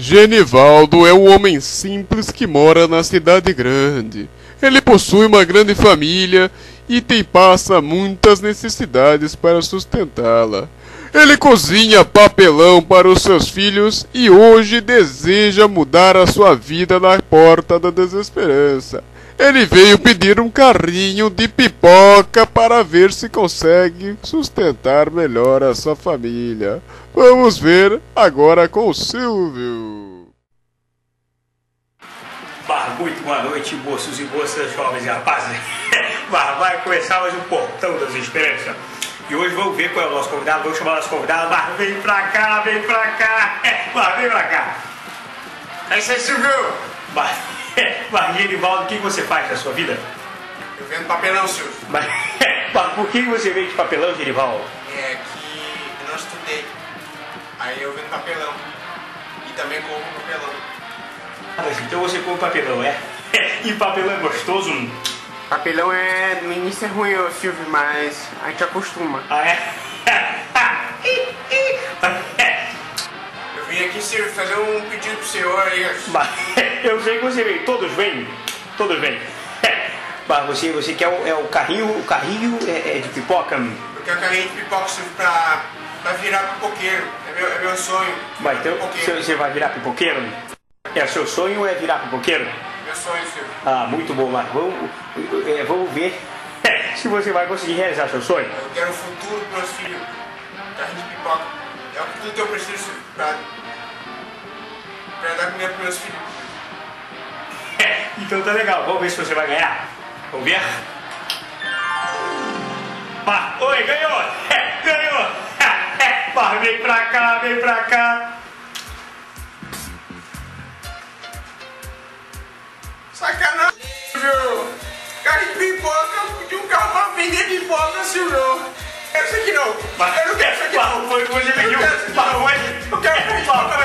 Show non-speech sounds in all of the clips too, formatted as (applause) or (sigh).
Genivaldo é um homem simples que mora na cidade grande. Ele possui uma grande família e tem passa muitas necessidades para sustentá-la. Ele cozinha papelão para os seus filhos e hoje deseja mudar a sua vida na porta da desesperança. Ele veio pedir um carrinho de pipoca para ver se consegue sustentar melhor a sua família. Vamos ver agora com o Silvio. Bah, muito boa noite, moços e moças, jovens e rapazes. (laughs) Vai começar mais um Portão das Esperanças. E hoje vamos ver qual é o nosso convidado. Vamos chamar o nosso convidado. Bah, vem pra cá, vem pra cá. (laughs) Bah, vem pra cá. É isso aí, Silvio! Bah, bah Genivaldo, o que você faz na sua vida? Eu vendo papelão, Silvio. Bah, bah, por que você vende papelão, Genivaldo? É que eu não estudei. Aí eu vendo papelão. E também como papelão. Ah, mas então você come papelão, é? (laughs) E papelão é gostoso? Papelão é. No início é ruim, Silvio, mas a gente acostuma. Ah, é? Fazer um pedido pro senhor aí. (laughs) Eu sei que você vem, todos vêm, todos vêm. (laughs) Bah, você, você quer o, é o carrinho, o carrinho é, é de pipoca? Eu quero carrinho de pipoca, pra, pra virar pipoqueiro. É meu, é meu sonho. Bah, então você, você vai virar pipoqueiro? É seu sonho é virar pipoqueiro? Meu sonho, Silvio. Ah, muito bom, mas vamos, é, vamos ver (laughs) se você vai conseguir realizar seu sonho. Eu quero um futuro pros meus filhos. Carrinho de pipoca. É o que eu preciso, pra dar comida pros meus filhos. (laughs) Então tá legal, vamos ver se você vai ganhar. Vamos ver? Pá, oi, ganhou! (laughs) Ganhou! (laughs) Pá, vem pra cá, vem pra cá. Sacanagem, Silvio! Carrinho de pipoca, de um carro pra vender pipoca, Silvio! Quero isso aqui não! Eu não quero isso aqui não! foi você pediu. Eu quero isso aqui não. foi. Eu quero pipoca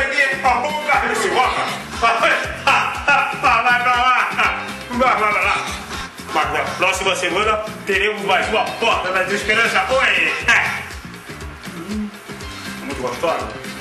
Mas na próxima semana teremos mais uma porta da desesperança. Oi! Muito gostosa.